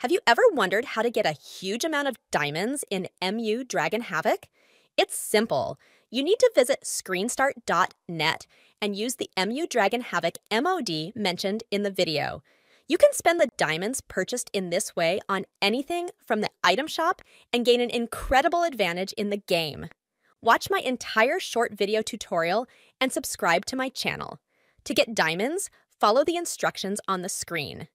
Have you ever wondered how to get a huge amount of diamonds in MU Dragon Havoc? It's simple. You need to visit screenstart.net and use the MU Dragon Havoc MOD mentioned in the video. You can spend the diamonds purchased in this way on anything from the item shop and gain an incredible advantage in the game. Watch my entire short video tutorial and subscribe to my channel. To get diamonds, follow the instructions on the screen.